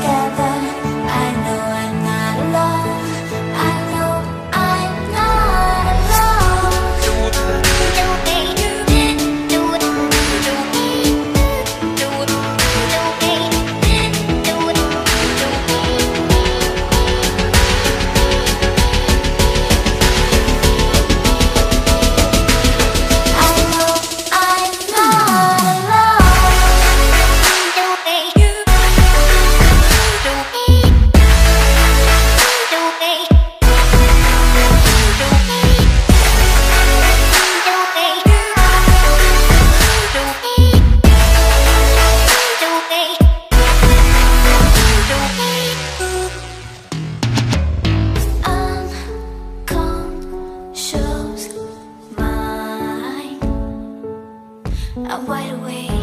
together. I'm wide awake.